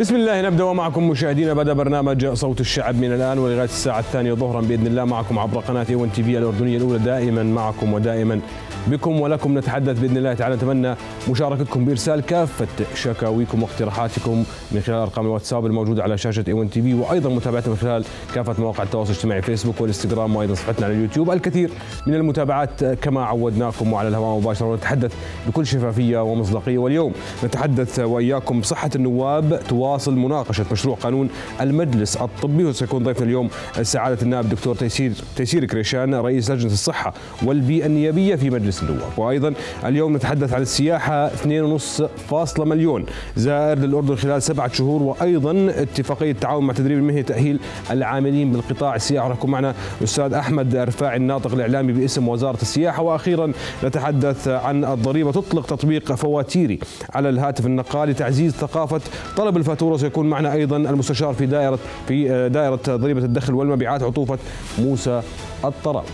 بسم الله نبدأ ومعكم مشاهدينا بدا برنامج صوت الشعب من الآن ولغاية الساعة الثانية ظهرا بإذن الله معكم عبر قناه A1 TV الأردنية الأولى دائما معكم ودائما بكم ولكم. نتحدث بإذن الله تعالى نتمنى مشاركتكم بإرسال كافة شكاويكم واقتراحاتكم من خلال أرقام الواتساب الموجوده على شاشة A1 TV وأيضا متابعتنا من خلال كافة مواقع التواصل الاجتماعي فيسبوك والانستغرام وأيضا صفحتنا على اليوتيوب. الكثير من المتابعات كما عودناكم وعلى الهواء مباشرة ونتحدث بكل شفافية ومصداقية. واليوم نتحدث وإياكم بصحة النواب تواصل مناقشة مشروع قانون المجلس الطبي. وسيكون ضيفنا اليوم سعادة النائب الدكتور تيسير تيسير كريشان رئيس لجنة الصحة والبيئة النيابية في مجلس النواب. وأيضا اليوم نتحدث عن السياحة 2.5 مليون. زائر للأردن خلال سبعة شهور وأيضا اتفاقية التعاون مع تدريب المهني تأهيل العاملين بالقطاع السياحة. راح معنا الأستاذ أحمد رفاعي الناطق الإعلامي باسم وزارة السياحة. وأخيرا نتحدث عن الضريبة تطلق تطبيق فواتيري على الهاتف النقال لتعزيز ثقافة طلب الفاتوره سيكون معنا أيضا المستشار في دائره في دائرة ضريبة الدخل والمبيعات عطوفة موسى الطراب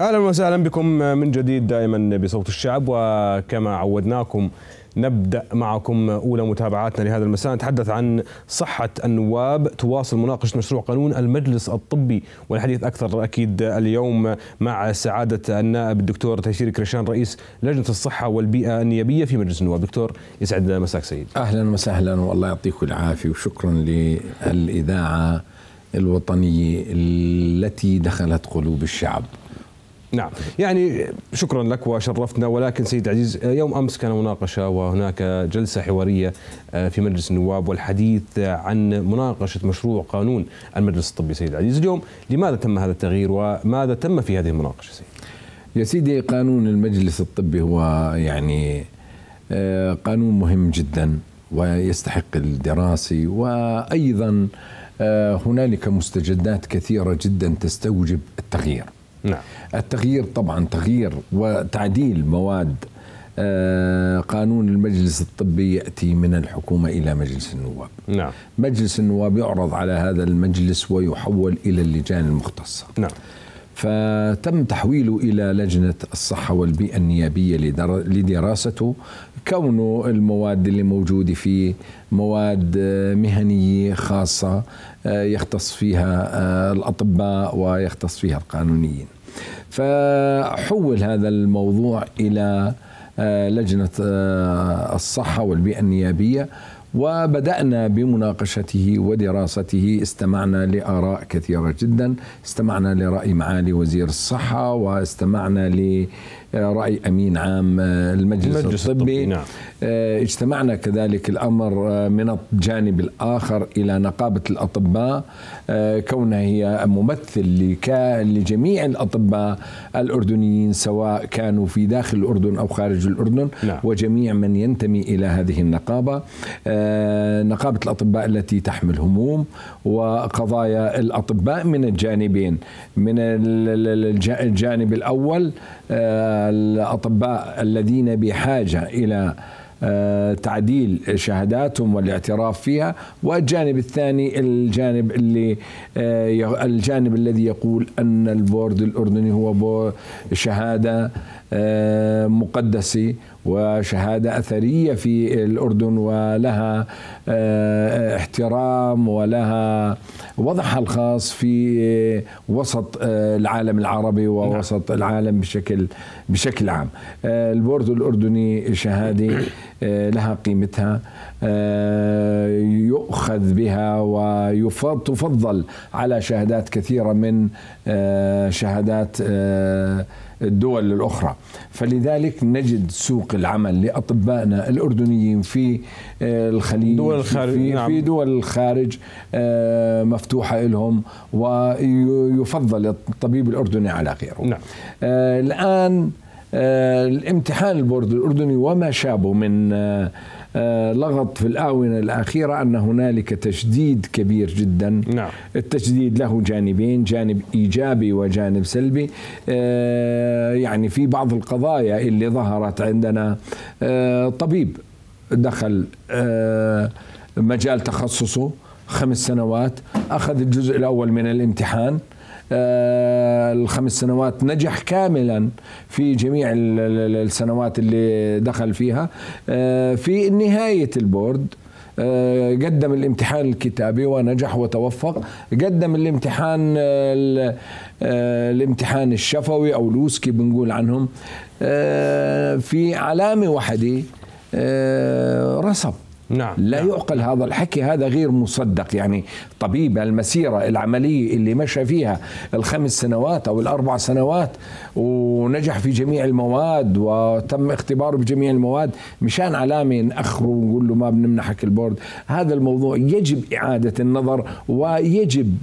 أهلا وسهلا بكم من جديد دائما بصوت الشعب وكما عودناكم نبدأ معكم أولى متابعاتنا لهذا المساء. نتحدث عن صحة النواب. تواصل مناقشة مشروع قانون المجلس الطبي والحديث أكثر أكيد اليوم مع سعادة النائب الدكتور تيسير كريشان رئيس لجنة الصحة والبيئة النيابية في مجلس النواب. دكتور يسعد مساك سيد أهلا وسهلا والله يعطيكم العافية وشكرا للإذاعة الوطنية التي دخلت قلوب الشعب. نعم. يعني شكرا لك وشرفتنا ولكن سيد عزيز يوم أمس كان مناقشة وهناك جلسة حوارية في مجلس النواب والحديث عن مناقشة مشروع قانون المجلس الطبي. سيد عزيز اليوم لماذا تم هذا التغيير وماذا تم في هذه المناقشة سيد؟ يا سيدي قانون المجلس الطبي هو يعني قانون مهم جدا ويستحق الدراسة. وأيضا هنالك مستجدات كثيرة جدا تستوجب التغيير. نعم. التغيير طبعا تغيير وتعديل مواد قانون المجلس الطبي يأتي من الحكومة إلى مجلس النواب. نعم. مجلس النواب يعرض على هذا المجلس ويحول إلى اللجان المختصة. نعم. فتم تحويله إلى لجنة الصحة والبيئة النيابية لدراسته كونه المواد اللي موجوده فيه مواد مهنية خاصة يختص فيها الأطباء ويختص فيها القانونيين. فحول هذا الموضوع إلى لجنة الصحة والبيئة النيابية وبدأنا بمناقشته ودراسته. استمعنا لآراء كثيرة جدا. استمعنا لرأي معالي وزير الصحة واستمعنا لرأي أمين عام المجلس, المجلس الطبي, الطبي نعم. اجتمعنا كذلك الأمر من الجانب الآخر إلى نقابة الأطباء كونها هي ممثل لجميع الأطباء الأردنيين سواء كانوا في داخل الأردن أو خارج الأردن نعم. وجميع من ينتمي إلى هذه النقابة نقابة الأطباء التي تحمل هموم وقضايا الأطباء من الجانبين من الجانب الأول الأطباء الذين بحاجة إلى تعديل شهاداتهم والاعتراف فيها والجانب الثاني الجانب اللي الجانب الذي يقول أن البورد الأردني هو شهادة مقدسة وشهادة أثرية في الأردن ولها احترام ولها وضعها الخاص في وسط العالم العربي ووسط العالم بشكل بشكل عام. البورد الأردني شهاده لها قيمتها يؤخذ بها وتفضل على شهادات كثيرة من شهادات الدول الأخرى فلذلك نجد سوق العمل لأطبائنا الأردنيين في الخليج دول الخارج في, نعم. في دول الخارج مفتوحة لهم ويفضل الطبيب الأردني على غيره نعم. الآن الامتحان البورد الأردني وما شابه من لغط في الآونة الأخيرة أن هنالك تشديد كبير جدا نعم. التشديد له جانبين جانب إيجابي وجانب سلبي يعني في بعض القضايا اللي ظهرت عندنا طبيب دخل مجال تخصصه خمس سنوات أخذ الجزء الأول من الامتحان الخمس سنوات نجح كاملا في جميع السنوات اللي دخل فيها. في نهاية البورد آه، قدم الامتحان الكتابي ونجح وتوفق. قدم الامتحان آه، الامتحان الشفوي أو لوسكي بنقول عنهم. آه، في علامة واحدة رسب نعم لا نعم. يعقل هذا الحكي هذا غير مصدق يعني طبيب المسيرة العملية اللي مشى فيها الخمس سنوات أو الأربع سنوات ونجح في جميع المواد وتم اختباره بجميع المواد. مشان علامة نأخره ونقول له ما بنمنحك البورد. هذا الموضوع يجب إعادة النظر ويجب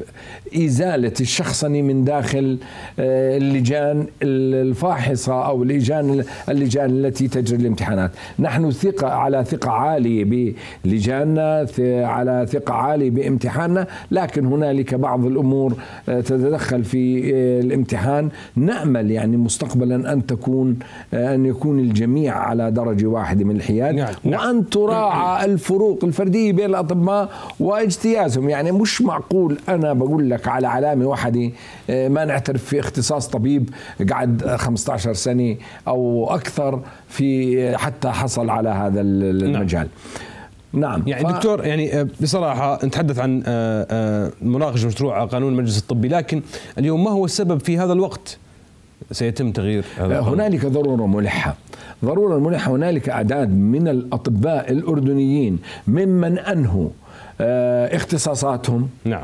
إزالة الشخصنة من داخل آه، اللجان الفاحصة أو اللجان اللجان التي تجري الامتحانات. نحن ثقة على ثقة عالية بلجاننا على ثقة عالية بامتحاننا لكن هنالك بعض الأمور آه، تتدخل في آه، الامتحان. نأمل يعني مستقبلا أن تكون أن يكون الجميع على درجة واحدة من الحياد نعم. نعم. وأن تراعى الفروق الفردية بين الأطباء واجتيازهم يعني مش معقول أنا بقول لك على علامة واحدة آه، ما نعترف في اختصاص طبيب قعد 15 سنة أو أكثر في حتى حصل على هذا المجال نعم, نعم. يعني ف... دكتور يعني آه، بصراحة نتحدث عن آه، مناقشة مشروع قانون المجلس الطبي لكن اليوم ما هو السبب في هذا الوقت سيتم تغيير هذا هنالك ضرورة ملحة. ضرورة ملحة هنالك أعداد من الأطباء الأردنيين ممن أنهوا اختصاصاتهم. نعم.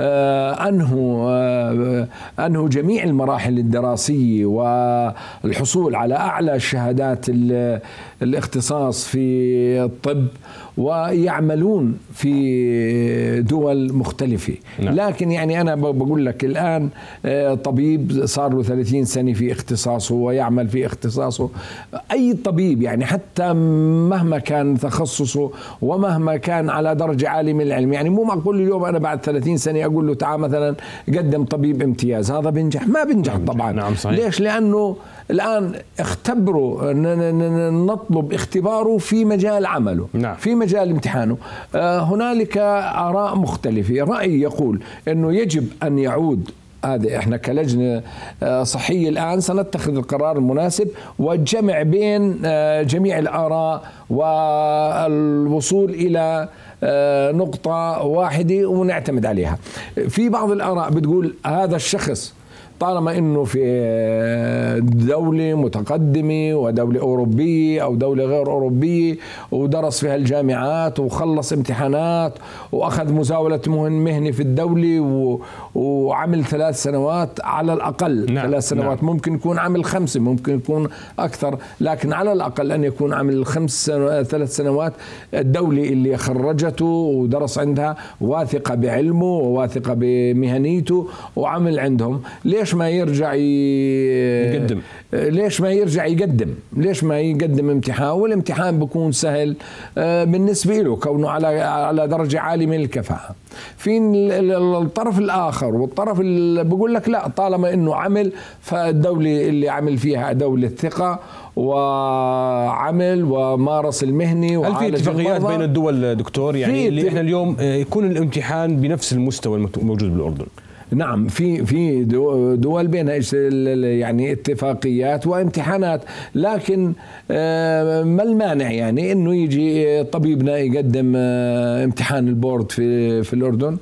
آه، أنهوا آه، أنهوا جميع المراحل الدراسية والحصول على أعلى شهادات الاختصاص في الطب. ويعملون في دول مختلفة. نعم. لكن يعني أنا بقول لك الآن آه، طبيب صار له 30 سنة في اختصاصه ويعمل في اختصاصه. أي طبيب يعني حتى مهما كان تخصصه ومهما كان على درجة عالية من العلم يعني مو معقول اليوم أنا بعد 30 سنة أقول له تعال مثلا قدم طبيب امتياز هذا بينجح ما بينجح نعم طبعا. نعم صحيح. ليش؟ لأنه الآن اختبروا نطلب اختباره في مجال عمله نعم. في مجال امتحانه آه، هنالك آراء مختلفة رأي يقول أنه يجب أن يعود هذا إحنا كلجنة آه، صحية الآن سنتخذ القرار المناسب والجمع بين آه، جميع الآراء والوصول إلى نقطة واحدة ونعتمد عليها. في بعض الآراء بتقول هذا الشخص طالما إنه في دولة متقدمة ودولة أوروبية أو دولة غير أوروبية ودرس فيها الجامعات وخلص امتحانات وأخذ مزاولة مهنة في الدولة وعمل ثلاث سنوات على الأقل. نعم ثلاث سنوات نعم ممكن يكون عمل خمسة ممكن يكون أكثر لكن على الأقل أن يكون عمل خمس سنوات ثلاث سنوات الدولة اللي خرجته ودرس عندها واثقة بعلمه وواثقة بمهنيته وعمل عندهم. ليش ليش ما يرجع يقدم؟ ليش ما يرجع يقدم؟ ليش ما يقدم امتحان؟ والامتحان بيكون سهل آه، بالنسبة له كونه على على درجة عالية من الكفاءة. في الطرف الآخر والطرف اللي بقول لك لا طالما إنه عمل فالدولة اللي عمل فيها دولة ثقة وعمل ومارس المهني هل في اتفاقيات بين الدول دكتور؟ يعني اللي إحنا اليوم آه، يكون الامتحان بنفس المستوى الموجود بالأردن. نعم في في دول بينها يعني اتفاقيات وامتحانات لكن آه، ما المانع يعني إنه يجي طبيبنا يقدم آه، امتحان البورد في في الأردن؟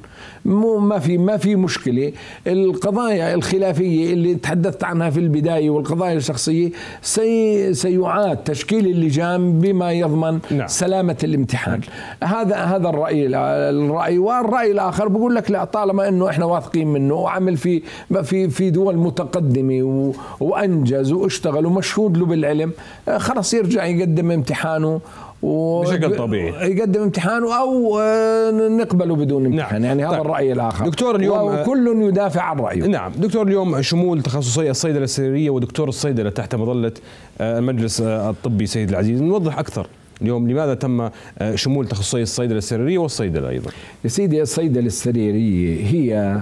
مو ما في ما في مشكلة. القضايا الخلافية اللي تحدثت عنها في البداية والقضايا الشخصية سي سيعاد تشكيل اللجان بما يضمن نعم. سلامة الامتحان. هذا هذا الرأي الرأي. والرأي الآخر بقول لك لا طالما إنه إحنا واثقين منه وعمل في في في دول متقدمة وأنجز واشتغل ومشهود له بالعلم خلاص يرجع يقدم امتحانه بشكل طبيعي. يقدم امتحانه أو آه، نقبله بدون امتحان. نعم. يعني هذا طيب. الرأي الآخر. دكتور اليوم وكل يدافع عن رأيه. نعم. دكتور اليوم شمول تخصصي الصيدلة السريرية ودكتور الصيدلة تحت مظلة آه، المجلس الطبي سيد العزيز. نوضح أكثر اليوم لماذا تم آه، شمول تخصصي الصيدلة السريرية والصيدلة أيضا. يا سيدي الصيدلة السريرية هي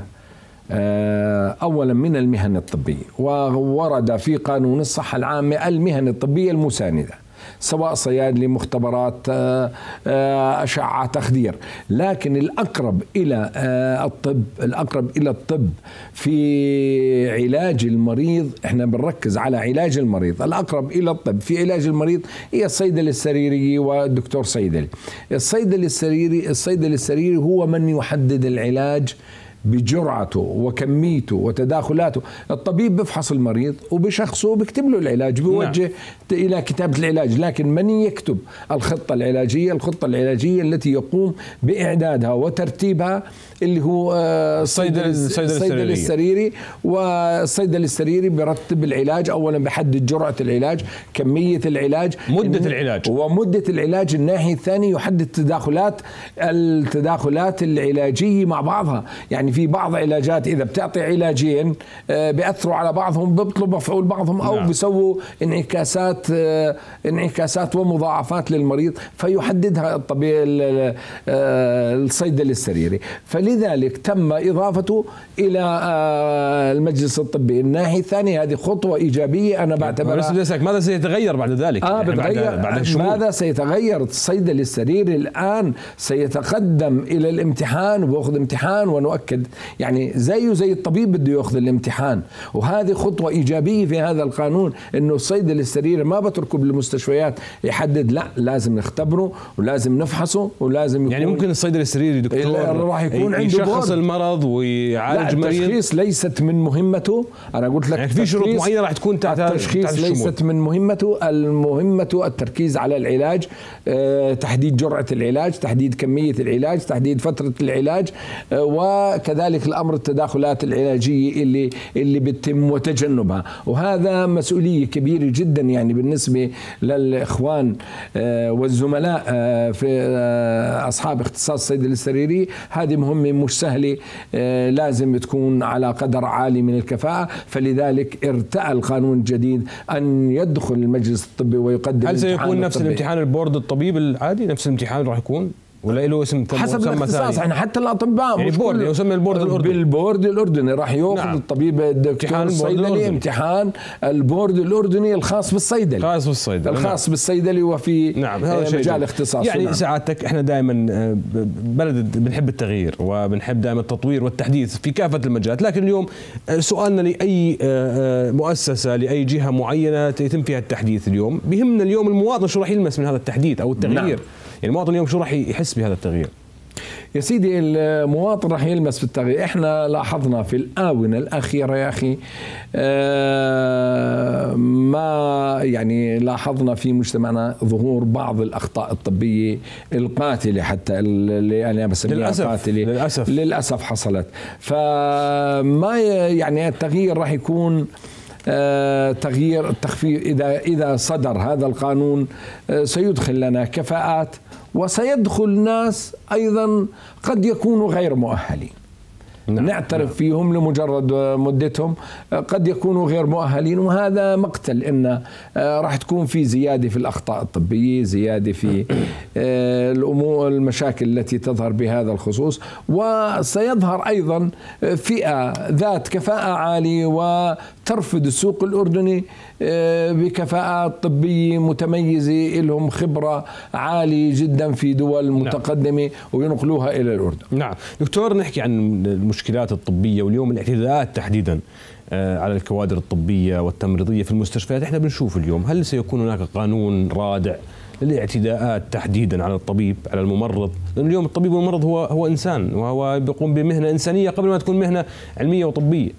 اولا من المهن الطبية وورد في قانون الصحة العامة المهن الطبية المساندة. سواء صيادلي مختبرات آه، آه، أشعة تخدير. لكن الأقرب إلى آه، الطب الأقرب إلى الطب في علاج المريض إحنا بنركز على علاج المريض. الأقرب إلى الطب في علاج المريض هي الصيدلة السريري والدكتور صيدلي الصيدلي السريري الصيدلي السريري هو من يحدد العلاج بجرعته وكميته وتداخلاته. الطبيب بفحص المريض وبشخصه وبكتب له العلاج بيوجه نعم. إلى كتابة العلاج. لكن من يكتب الخطة العلاجية؟ الخطة العلاجية التي يقوم بإعدادها وترتيبها اللي هو آه، الصيدلي الصيدلي السريري. والصيدلي السريري بيرتب العلاج. اولا بحدد جرعة العلاج كمية العلاج. مدة العلاج. ومدة العلاج. الناحية الثانية يحدد تداخلات التداخلات العلاجية مع بعضها. يعني في بعض علاجات إذا بتعطي علاجين آه، بيأثروا على بعضهم بيطلبوا مفعول بعضهم أو نعم. بيسووا انعكاسات آه، انعكاسات ومضاعفات للمريض. فيحددها الطبيب الصيدلي السريري. فلي لذلك تم إضافته إلى آه، المجلس الطبي. الناحية الثانية هذه خطوة إيجابية أنا بعتبرها. بس ماذا سيتغير بعد ذلك؟ آه يعني بعد, بعد ماذا سيتغير؟ الصيدلي السريري الآن سيتقدم إلى الامتحان ويأخذ امتحان ونؤكد يعني زيه زي الطبيب بده يأخذ الامتحان. وهذه خطوة إيجابية في هذا القانون إنه الصيدلي السريري ما بتركه بالمستشفيات يحدد. لا لازم نختبره ولازم نفحصه ولازم يعني يكون يعني ممكن الصيدلي السريري دكتور راح يكون عنده يشخص المرض ويعالج مريض. التشخيص ليست من مهمته. أنا قلت لك يعني في شروط معينة راح تكون تحت التشخيص ليست من مهمته. المهمة التركيز على العلاج أه تحديد جرعة العلاج تحديد كمية العلاج تحديد فترة العلاج أه وكذلك الأمر التداخلات العلاجية اللي اللي بتتم وتجنبها. وهذا مسؤولية كبيرة جدا يعني بالنسبة للإخوان أه والزملاء آه، في آه، أصحاب اختصاص الصيدله السريري. هذه مهمة مش سهلة آه، لازم تكون على قدر عالي من الكفاءة. فلذلك ارتأى القانون الجديد أن يدخل المجلس الطبي ويقدم هل سيكون نفس الامتحان البورد الطبيب العادي؟ نفس الامتحان راح يكون؟ ولا له اسم حسب الاختصاص يعني حتى الأطباء يعني بورد يسمى ال board الأردني بال board الأردني راح يأخذ نعم. الطبيب الدكتور الصيدلي امتحان ال board الأردني الخاص بالصيدلي الخاص بالصيدلي الخاص نعم. بالصيدلي وفي نعم. هذا آه، مجال اختصاص يعني نعم. سعادتك إحنا دائما آه، بلد بنحب التغيير وبنحب دائما التطوير والتحديث في كافة المجالات لكن اليوم آه، سؤالنا لأي مؤسسة لأي جهة معينة يتم فيها التحديث اليوم بيهمنا اليوم المواطن شو راح يلمس من هذا التحديث أو التغيير نعم. يعني المواطن اليوم شو راح يحس بهذا التغيير؟ يا سيدي المواطن راح يلمس في التغيير. إحنا لاحظنا في الآونة الأخيرة يا أخي آه، ما يعني لاحظنا في مجتمعنا ظهور بعض الأخطاء الطبية القاتلة حتى اللي أنا بسميها للأسف قاتلة. للأسف. للأسف حصلت. فما يعني التغيير راح يكون آه، تغيير التخفيف إذا إذا صدر هذا القانون آه، سيدخل لنا كفاءات وسيدخل ناس أيضا قد يكونوا غير مؤهلين. نعم. نعترف نعم. فيهم لمجرد مدتهم قد يكونوا غير مؤهلين وهذا مقتل إن آه، راح تكون في زيادة في الأخطاء الطبية زيادة في آه، الأمور المشاكل التي تظهر بهذا الخصوص وسيظهر أيضا فئة ذات كفاءة عالية وترفض السوق الأردني آه، بكفاءات طبية متميزة لهم خبرة عالية جدا في دول نعم. متقدمة وينقلوها إلى الأردن نعم دكتور نحكي عن المشكلات الطبية واليوم الاعتداءات تحديدا آه، على الكوادر الطبية والتمريضية في المستشفيات. إحنا بنشوف اليوم هل سيكون هناك قانون رادع للاعتداءات تحديدا على الطبيب على الممرض؟ لأن اليوم الطبيب والممرض هو هو إنسان وهو بيقوم بمهنة إنسانية قبل ما تكون مهنة علمية وطبية.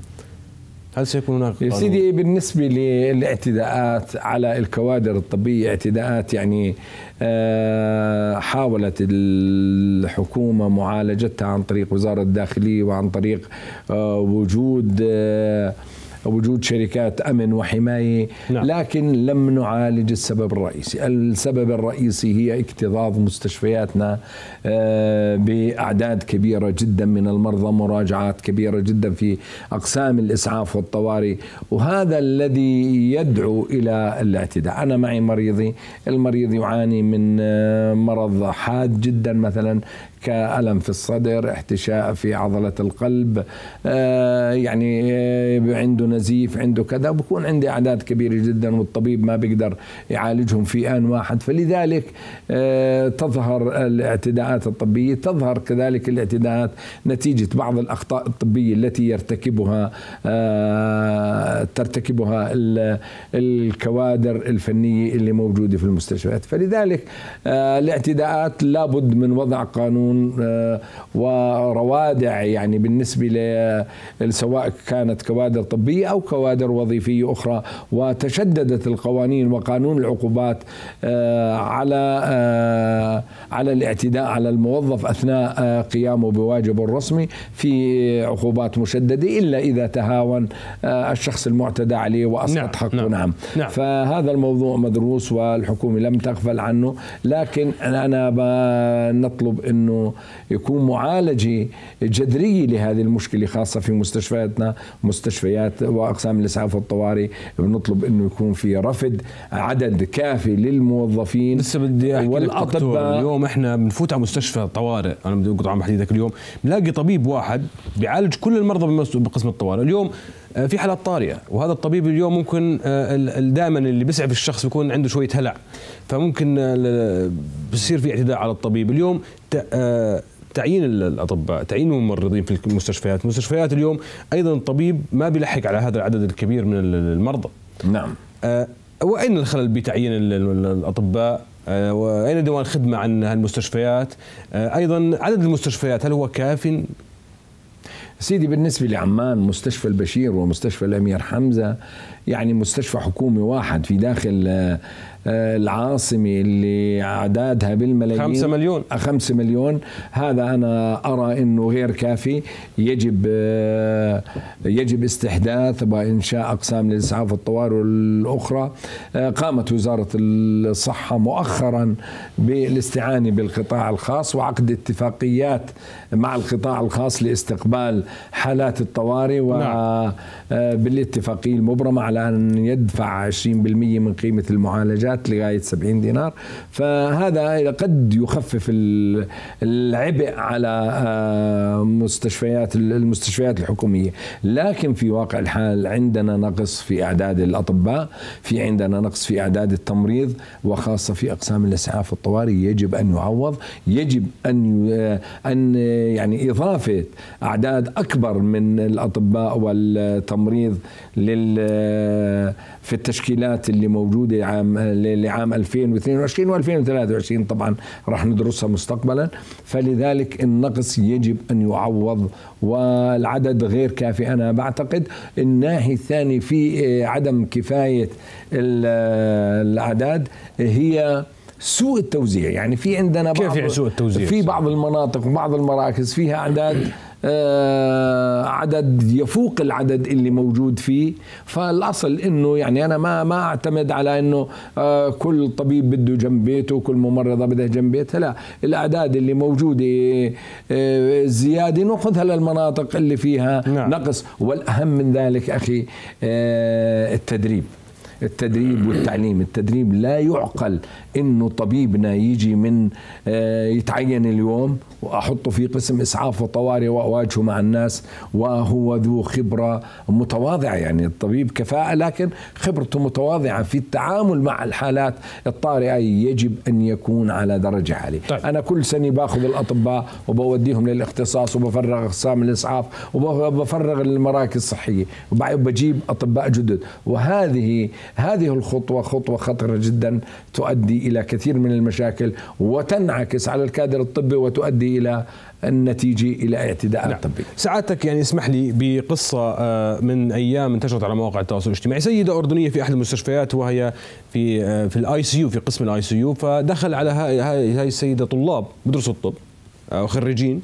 هل سيكون هناك يا سيدي بالنسبة للاعتداءات على الكوادر الطبية اعتداءات يعني آه، حاولت الحكومة معالجتها عن طريق وزارة الداخلية وعن طريق آه، وجود آه، وجود شركات أمن وحماية نعم. لكن لم نعالج السبب الرئيسي، السبب الرئيسي هي اكتظاظ مستشفياتنا آه، بأعداد كبيرة جدا من المرضى، مراجعات كبيرة جدا في أقسام الإسعاف والطوارئ، وهذا الذي يدعو إلى الاعتداء، أنا معي مريضي، المريض يعاني من آه، مرض حاد جدا مثلا كألم في الصدر احتشاء في عضلة القلب يعني عنده نزيف عنده كذا بكون عندي أعداد كبيرة جدا والطبيب ما بيقدر يعالجهم في آن واحد. فلذلك آه، تظهر الاعتداءات الطبية تظهر كذلك الاعتداءات نتيجة بعض الأخطاء الطبية التي يرتكبها آه، ترتكبها الكوادر الفنية اللي موجودة في المستشفيات. فلذلك آه، الاعتداءات لابد من وضع قانون وروادع يعني بالنسبة سواء كانت كوادر طبية أو كوادر وظيفية أخرى. وتشددت القوانين وقانون العقوبات آه، على آه، على الاعتداء على الموظف أثناء آه، قيامه بواجبه الرسمي في عقوبات مشددة إلا إذا تهاون الشخص المعتدى عليه وأسقط نعم حقه. نعم, نعم. نعم. فهذا الموضوع مدروس والحكومة لم تغفل عنه. لكن أنا نطلب انه يكون معالجه جذريه لهذه المشكلة خاصة في مستشفياتنا مستشفيات وأقسام الإسعاف والطوارئ. بنطلب إنه يكون في رفد عدد كافي للموظفين لسه بدي أحكي والأطباء. اليوم إحنا بنفوت على مستشفى طوارئ أنا بدي أقطع عن حديثك اليوم. بنلاقي طبيب واحد بيعالج كل المرضى بقسم الطوارئ. اليوم آه، في حالات طارئة وهذا الطبيب اليوم ممكن آه، دائما اللي بيسعف الشخص بيكون عنده شوية هلع. فممكن آه، بصير في اعتداء على الطبيب. اليوم تعيين الأطباء تعيين الممرضين في المستشفيات. المستشفيات اليوم أيضا الطبيب ما بيلحق على هذا العدد الكبير من المرضى. نعم. أه وأين الخلل بتعيين الأطباء؟ أه وأين ديوان الخدمه عن المستشفيات أه أيضا عدد المستشفيات هل هو كاف؟ سيدي بالنسبة لعمان مستشفى البشير ومستشفى الأمير حمزة يعني مستشفى حكومي واحد في داخل آه، آه، العاصمة اللي أعدادها بالملايين. خمسة مليون. خمسة مليون. هذا أنا أرى أنه غير كافي. يجب آه، يجب استحداث وإنشاء أقسام للإسعاف الطوارئ الأخرى. قامت وزارة الصحة مؤخرا بالاستعانة بالقطاع الخاص وعقد اتفاقيات مع القطاع الخاص لاستقبال حالات الطوارئ وبالاتفاقية نعم. المبرمة على أن يدفع 20% من قيمة المعالجات لغاية 70 دينار. فهذا قد يخفف العبء على آه، مستشفيات المستشفيات الحكومية. لكن في واقع الحال عندنا نقص في أعداد الأطباء في عندنا نقص في أعداد التمريض وخاصة في أقسام الإسعاف الطوارئ. يجب أن يعوض يجب أن أن يعني إضافة أعداد أكبر من الأطباء والتمريض. لل في التشكيلات اللي موجودة عام لعام 2022 و2023 طبعا راح ندرسها مستقبلا. فلذلك النقص يجب أن يعوض والعدد غير كافي. أنا بعتقد الناحية الثانية في عدم كفاية الأعداد هي سوء التوزيع. يعني في عندنا بعض كيف يعني سوء التوزيع؟ في بعض المناطق وبعض المراكز فيها أعداد آه، عدد يفوق العدد اللي موجود فيه. فالأصل إنه يعني أنا ما ما أعتمد على إنه آه، كل طبيب بده جنب بيته وكل ممرضة بدها جنب بيتها لا. الأعداد اللي موجودة آه، زيادة نأخذها للمناطق اللي فيها نعم. نقص. والأهم من ذلك أخي التدريب. التدريب والتعليم. التدريب لا يعقل. إنه طبيبنا يجي من يتعين اليوم وأحطه في قسم إسعاف وطوارئ وأواجهه مع الناس وهو ذو خبرة متواضعة. يعني الطبيب كفاءة لكن خبرته متواضعة في التعامل مع الحالات الطارئة يجب أن يكون على درجة عالية. طيب. أنا كل سنة باخذ الأطباء وبوديهم للاختصاص وبفرغ أقسام الإسعاف وبفرغ المراكز الصحية. وبجيب أطباء جدد. وهذه هذه الخطوة خطوة خطرة جدا تؤدي إلى كثير من المشاكل وتنعكس على الكادر الطبي وتؤدي إلى النتيجة إلى اعتداء نعم. طبية سعادتك يعني اسمح لي بقصة آه، من أيام انتشرت على مواقع التواصل الاجتماعي. سيدة أردنية في أحد المستشفيات وهي في آه، في ال ICU في قسم ال ICU فدخل على هاي هاي السيدة طلاب بدرسوا الطب أو خريجين آه،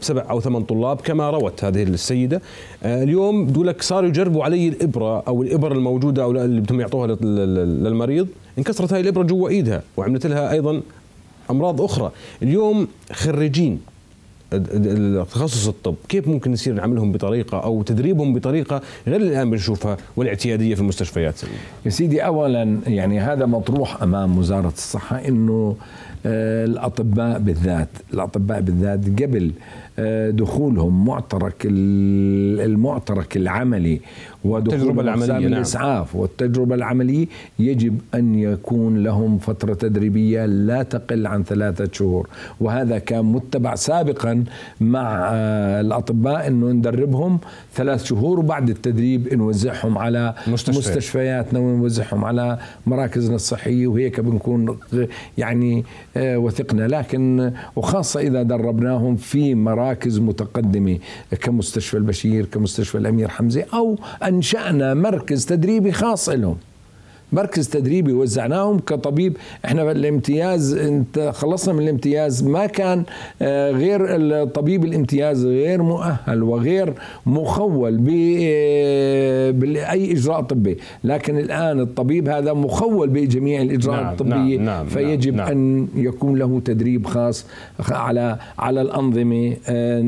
بسبع أو ثمان طلاب كما روت هذه السيدة. اليوم بقول لك صاروا يجربوا علي الإبرة أو الإبر الموجودة أو اللي بدهم يعطوها للمريض. انكسرت هاي الإبرة جوا إيدها وعملت لها أيضا أمراض أخرى. اليوم خريجين تخصص الطب كيف ممكن نصير نعملهم بطريقة أو تدريبهم بطريقة غير اللي الآن بنشوفها والاعتيادية في المستشفيات؟ يا سيدي اولا يعني هذا مطروح أمام وزارة الصحة إنه آه، الأطباء بالذات. الأطباء بالذات قبل آه، دخولهم معترك المعترك العملي ودخول العملية نعم. الإسعاف والتجربة العملية يجب أن يكون لهم فترة تدريبية لا تقل عن ثلاثة شهور وهذا كان متبع سابقا مع آه، الأطباء أنه ندربهم ثلاث شهور وبعد التدريب نوزعهم على مستشفيات. مستشفياتنا ونوزعهم على مراكزنا الصحية وهيك بنكون يعني آه، وثقنا لكن وخاصة إذا دربناهم في مراكز متقدمة كمستشفى البشير كمستشفى الأمير حمزة أو أنشأنا مركز تدريبي خاص لهم مركز تدريبي وزعناهم كطبيب. إحنا الامتياز إنت خلصنا من الامتياز ما كان آه، غير الطبيب الامتياز غير مؤهل وغير مخول باي إجراء طبي. لكن الآن الطبيب هذا مخول بجميع الإجراءات نعم الطبية. نعم نعم فيجب نعم أن يكون له تدريب خاص على على الأنظمة آه،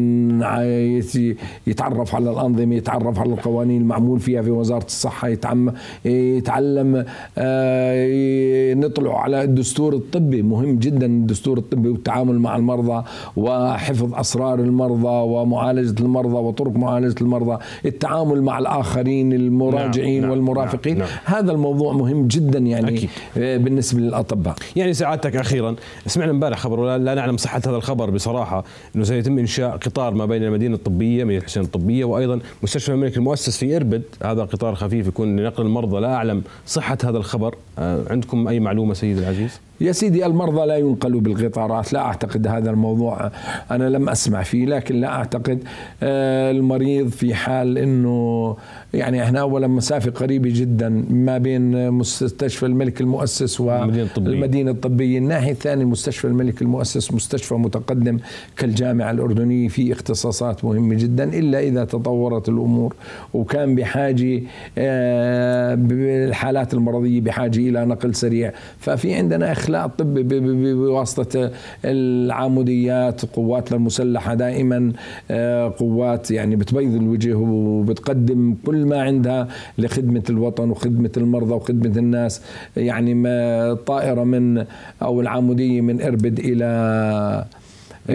يتعرف على الأنظمة يتعرف على القوانين المعمول فيها في وزارة الصحة يتعلم آه، نطلع على الدستور الطبي. مهم جدا الدستور الطبي والتعامل مع المرضى وحفظ أسرار المرضى ومعالجة المرضى وطرق معالجة المرضى التعامل مع الآخرين المراجعين نعم, نعم، والمرافقين. نعم نعم. هذا الموضوع مهم جدا يعني أكيد. آه، بالنسبة للأطباء. يعني سعادتك أخيرا سمعنا امبارح خبر ولا لا نعلم صحة هذا الخبر بصراحة أنه سيتم إنشاء قطار ما بين المدينة الطبية مدينة الحسين الطبية وأيضا مستشفى الملك المؤسس في إربد. هذا قطار خفيف يكون لنقل المرضى لا أعلم صحة هذا الخبر آه، عندكم أي معلومة سيد العزيز؟ يا سيدي المرضى لا ينقلوا بالقطارات لا أعتقد هذا الموضوع أنا لم أسمع فيه لكن لا أعتقد آه، المريض في حال أنه يعني إحنا اولا مسافة قريبة جدا ما بين مستشفى الملك المؤسس والمدينه الطبية. الناحية الثانية مستشفى الملك المؤسس مستشفى متقدم كالجامعة الأردنية في اختصاصات مهمة جدا إلا إذا تطورت الأمور. وكان بحاجة آه، بالحالات المرضية بحاجة إلى نقل سريع. ففي عندنا اخلاء طبي بواسطة العموديات قواتنا المسلحه دائما آه، قوات يعني بتبيض الوجه وبتقدم كل كل ما عندها لخدمة الوطن وخدمة المرضى وخدمة الناس يعني ما طائرة من أو العمودية من إربد إلى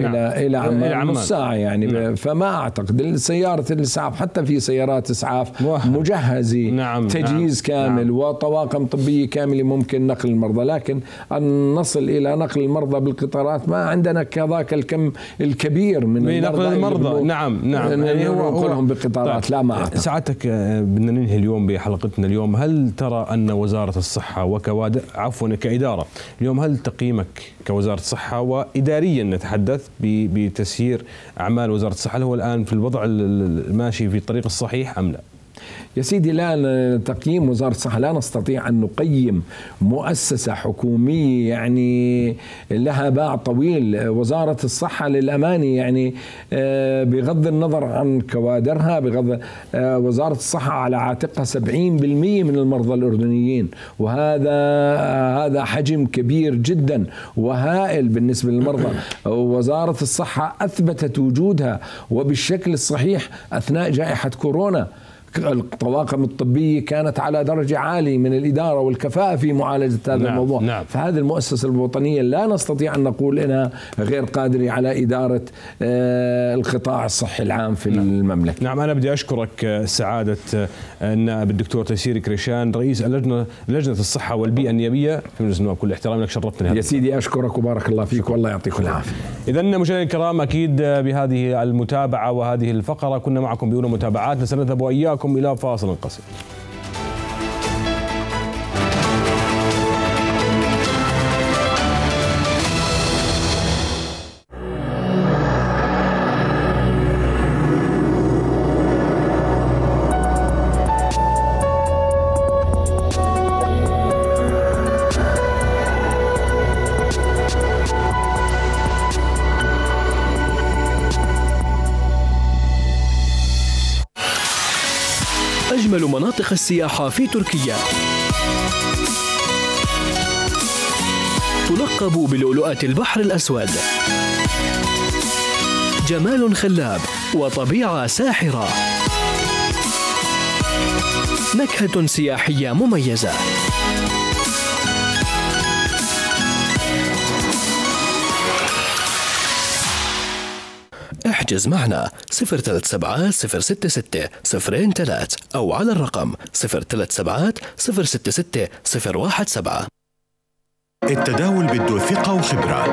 نعم. إلى إلى عمان, إلى عمان. نص ساعة يعني نعم. فما أعتقد سيارة الإسعاف حتى في سيارات إسعاف مجهزة نعم. تجهيز نعم. كامل نعم. وطواقم طبية كاملة ممكن نقل المرضى لكن أن نصل إلى نقل المرضى بالقطارات ما عندنا كذاك الكم الكبير من نقل المرضى نعم نعم يعني هو نقلهم بالقطارات طيب. لا ما أعتقد سعادتك آه، بدنا ننهي اليوم بحلقتنا اليوم هل ترى أن وزارة الصحة وكوادر عفوا كإدارة اليوم هل تقييمك كوزارة الصحة واداريا نتحدث بتسيير أعمال وزارة الصحة هل هو الآن في الوضع الماشي في الطريق الصحيح أم لا؟ يا سيدي لا تقييم وزارة الصحة لا نستطيع أن نقيم مؤسسة حكومية يعني لها باع طويل. وزارة الصحة للأمانة يعني آه، بغض النظر عن كوادرها بغض آه، وزارة الصحة على عاتقها 70% من المرضى الأردنيين. وهذا هذا حجم كبير جدا وهائل بالنسبة للمرضى. وزارة الصحة أثبتت وجودها وبالشكل الصحيح أثناء جائحة كورونا. الطواقم الطبية كانت على درجة عالية من الإدارة والكفاءة في معالجة هذا نعم الموضوع. نعم. فهذه المؤسسة الوطنية لا نستطيع أن نقول إنها غير قادرة على إدارة آه، القطاع الصحي العام في نعم. المملكة. نعم أنا بدي أشكرك آه، سعادة آه، النائب الدكتور تيسير كريشان رئيس اللجنة لجنة الصحة والبيئة النيابية. في مجلس النواب كل احترام لك شرفتني يا سيدي أشكرك وبارك الله فيك والله يعطيك العافية. إذا مشاهدينا الكرام أكيد بهذه المتابعة وهذه الفقرة كنا معكم بأولى متابعاتنا سنذهب وإياكم معكم إلى فاصل قصير. السياحة في تركيا. تلقب بلؤلؤة البحر الأسود. جمال خلاب وطبيعة ساحرة. نكهة سياحية مميزة. احجز معنا 037 066 013 أو على الرقم 037 066 017 التداول بده ثقة وخبرة.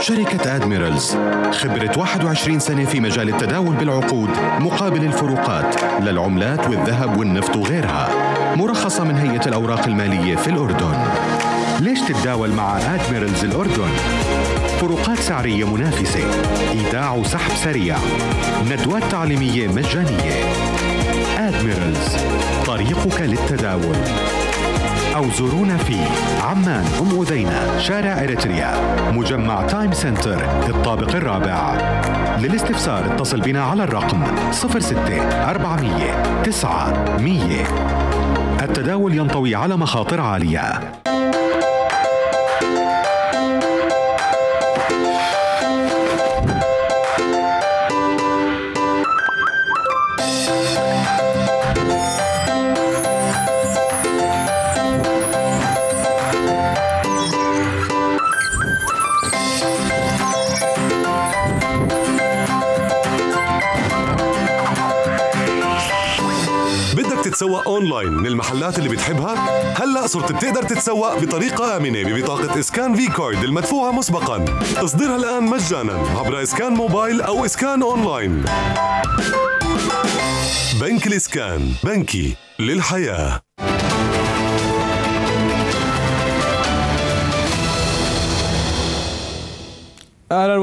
شركة أدميرالز خبرة 21 سنة في مجال التداول بالعقود مقابل الفروقات للعملات والذهب والنفط وغيرها مرخصة من هيئة الأوراق المالية في الأردن. ليش تتداول مع أدميرالز الأردن؟ فروقات سعرية منافسة. إيداع وسحب سريع. ندوات تعليمية مجانية. أدميرالز طريقك للتداول. أو زورونا في عمان أم أذينة شارع إريتريا. مجمع تايم سنتر الطابق الرابع. للاستفسار اتصل بنا على الرقم 06 400 9 100 التداول ينطوي على مخاطر عالية تتسوق أونلاين من المحلات اللي بتحبها؟ هلأ صرت بتقدر تتسوق بطريقة آمنة ببطاقة إسكان v-card المدفوعة مسبقا. اصدرها الآن مجانا عبر إسكان موبايل أو إسكان أونلاين. بنك الإسكان، بنكي للحياة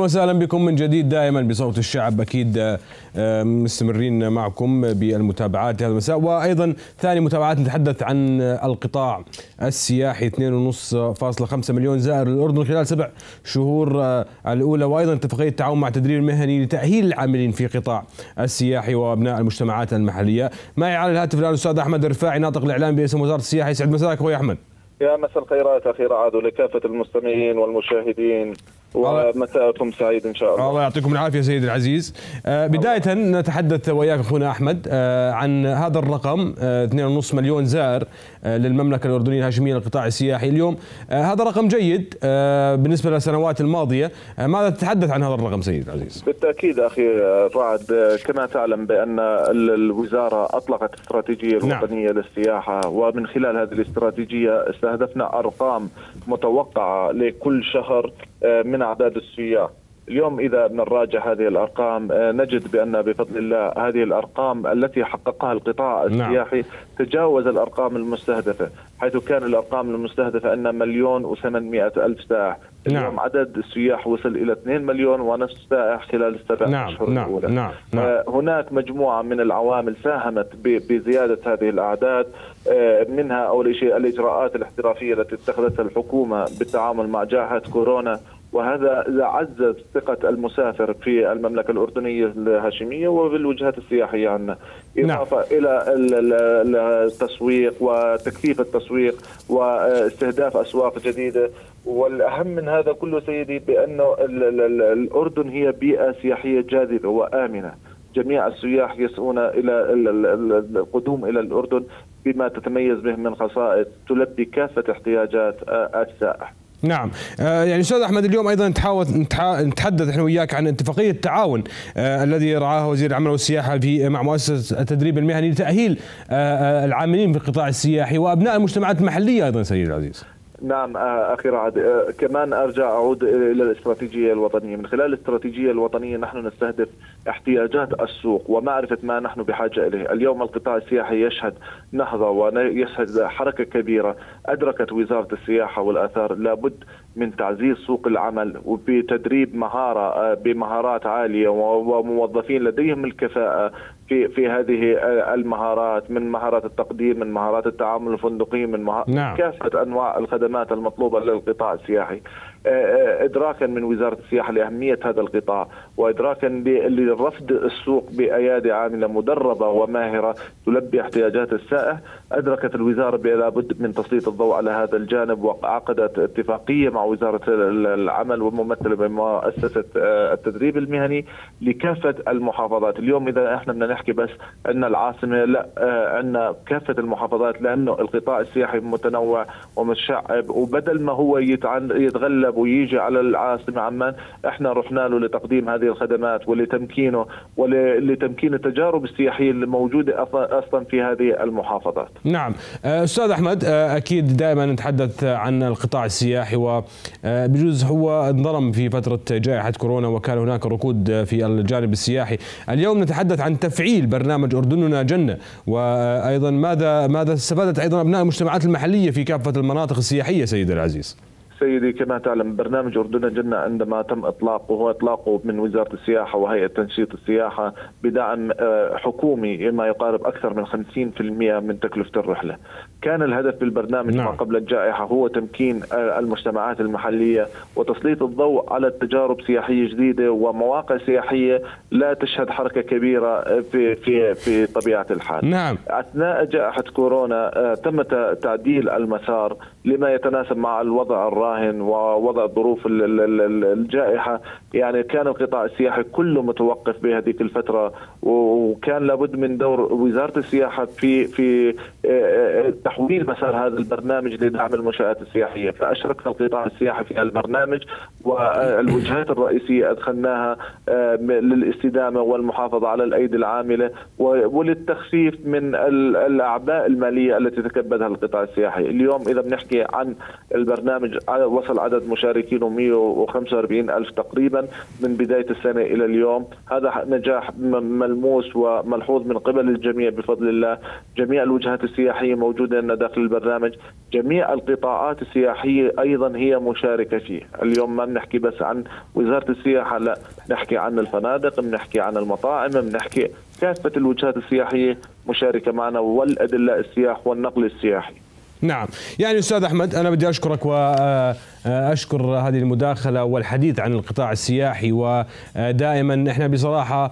وسهلا بكم من جديد دائما بصوت الشعب. أكيد آه، آه، مستمرين معكم بالمتابعات هذا المساء. وأيضا ثاني متابعات نتحدث عن القطاع السياحي. 2.5 مليون زائر للأردن خلال سبع شهور آه، الأولى. وأيضا اتفاقية تعاون مع تدريب المهني لتأهيل العاملين في قطاع السياحي وأبناء المجتمعات المحلية. معي على الهاتف الآن الأستاذ أحمد الرفاعي ناطق الإعلام باسم وزارة السياحة. يسعد مساك أخوي أحمد. يا مساء الخيرات أخي رعد ولكافه المستمعين والمشاهدين. ومساءكم سعيد إن شاء الله. الله يعطيكم العافية سيدي العزيز. آه، بداية نتحدث وياك أخونا أحمد آه، عن هذا الرقم آه، 2.5 مليون زائر آه، للمملكة الأردنية الهاشمية للقطاع السياحي اليوم. آه، هذا رقم جيد آه، بالنسبة للسنوات الماضية. آه، ماذا تتحدث عن هذا الرقم سيدي العزيز؟ بالتأكيد أخي رعد كما تعلم بأن ال- الوزارة أطلقت استراتيجية نعم. الوطنية للسياحة ومن خلال هذه الاستراتيجية استهدفنا أرقام متوقعة لكل شهر آه، من أعداد السياح. اليوم إذا بنراجع هذه الأرقام آه، نجد بأن بفضل الله هذه الأرقام التي حققها القطاع نعم. السياحي تجاوز الأرقام المستهدفة حيث كان الأرقام المستهدفة أن مليون و800 ألف سائح. نعم. اليوم عدد السياح وصل إلى 2 مليون ونصف سائح خلال السبع نعم أشهر نعم الأولى. نعم نعم. آه، هناك مجموعة من العوامل ساهمت ب- بزيادة هذه الأعداد. آه، منها أول شيء الإجراءات الاحترافية التي اتخذتها الحكومة بالتعامل مع جائحة كورونا. وهذا عزز ثقة المسافر في المملكة الأردنية الهاشمية وبالوجهات السياحية عنا نعم. إضافة إلى ال- ال- التسويق وتكثيف التسويق واستهداف أسواق جديدة والأهم من هذا كله سيدي بأنه ال- ال- ال- الأردن هي بيئة سياحية جاذبة وآمنة جميع السياح يسعون إلى ال- ال- ال- القدوم إلى الأردن بما تتميز به من خصائص تلبي كافة احتياجات السائح. نعم. آه، يعني أستاذ أحمد اليوم أيضا نتحاول نتح- نتحدث إحنا وياك عن اتفاقية التعاون آه، الذي رعاها وزير العمل والسياحة في مع مؤسسة التدريب المهني لتأهيل آه، العاملين في القطاع السياحي وأبناء المجتمعات المحلية أيضا سيدي العزيز. نعم أخي رعد. كمان أرجع أعود إلى الاستراتيجية الوطنية، من خلال الاستراتيجية الوطنية نحن نستهدف احتياجات السوق ومعرفة ما نحن بحاجة إليه، اليوم القطاع السياحي يشهد نهضة ويشهد حركة كبيرة، أدركت وزارة السياحة والآثار لابد من تعزيز سوق العمل وبتدريب مهارة آه، بمهارات عالية وموظفين لديهم الكفاءة في في هذه آه، المهارات من مهارات التقديم من مهارات التعامل الفندقي من مهارات نعم. كافة أنواع الخدمات المطلوبة للقطاع السياحي. آه، ادراكا من وزارة السياحة لأهمية هذا القطاع. وادراكا لرفض السوق بأيادي عاملة مدربة وماهرة تلبي احتياجات السائح أدركت الوزارة بأن لابد من تسليط الضوء على هذا الجانب وعقدت اتفاقية مع وزارة ال- العمل وممثلة بمؤسسة آه، التدريب المهني لكافة المحافظات. اليوم إذا إحنا بدنا نحكي بس أن العاصمة لا آه، عندنا كافة المحافظات لأنه القطاع السياحي متنوع ومتشعب وبدل ما هو يتغلب ويجي على العاصمة عمان إحنا رحنا له لتقديم هذه الخدمات ولتمكينه ولتمكين التجارب السياحية اللي موجوده أصلا في هذه المحافظات. نعم أستاذ أحمد أكيد دائما نتحدث عن القطاع السياحي وبجوز هو انظلم في فترة جائحة كورونا وكان هناك ركود في الجانب السياحي، اليوم نتحدث عن تفعيل برنامج أردننا جنة وأيضا ماذا ماذا استفادت أيضا أبناء المجتمعات المحلية في كافة المناطق السياحية سيدي العزيز. سيدي كما تعلم برنامج أردن جنة عندما تم إطلاقه هو إطلاقه من وزارة السياحة وهيئة تنشيط السياحة بدعم آه، حكومي ما يقارب أكثر من 50% من تكلفة الرحلة. كان الهدف بالبرنامج نعم. ما قبل الجائحة هو تمكين آه، المجتمعات المحلية وتسليط الضوء على تجارب سياحية جديدة ومواقع سياحية لا تشهد حركة كبيرة آه، في في في طبيعة الحال. نعم. أثناء جائحة كورونا تم تعديل المسار لما يتناسب مع الوضع الراهن ووضع ظروف الجائحة. يعني كان القطاع السياحي كله متوقف بهذيك الفترة وكان لابد من دور وزارة السياحة في في آه، آه، تحويل مسار هذا البرنامج لدعم المنشآت السياحية. فأشرك القطاع السياحي في البرنامج والوجهات الرئيسية أدخلناها آه، للاستدامة والمحافظة على الأيدي العاملة وللتخفيف من الأعباء المالية التي تكبدها القطاع السياحي. اليوم إذا بنحكي عن البرنامج وصل عدد مشاركينه 145 ألف تقريبا من بداية السنة إلى اليوم. هذا نجاح ملموس وملحوظ من قبل الجميع بفضل الله. جميع الوجهات السياحية موجودة لنا داخل البرنامج. جميع القطاعات السياحية أيضا هي مشاركة فيه. اليوم ما بنحكي بس عن وزارة السياحة لا. نحكي عن الفنادق بنحكي عن المطاعم بنحكي كافة الوجهات السياحية مشاركة معنا والأدلاء السياح والنقل السياحي. نعم. يعني أستاذ أحمد أنا بدي أشكرك واشكر هذه المداخلة والحديث عن القطاع السياحي ودائما إحنا بصراحة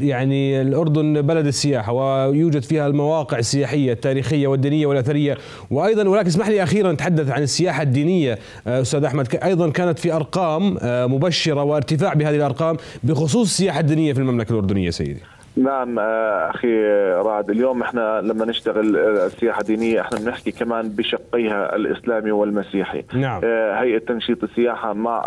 يعني الأردن بلد السياحة ويوجد فيها المواقع السياحية التاريخية والدينية والأثرية وأيضا ولكن اسمح لي أخيرا نتحدث عن السياحة الدينية. أستاذ أحمد أيضا كانت في أرقام مبشرة وارتفاع بهذه الأرقام بخصوص السياحة الدينية في المملكة الأردنية سيدي. نعم آه، أخي رعد اليوم إحنا لما نشتغل آه، السياحه الدينيه إحنا بنحكي كمان بشقيها الإسلامي والمسيحي نعم. آه، هيئة تنشيط السياحة مع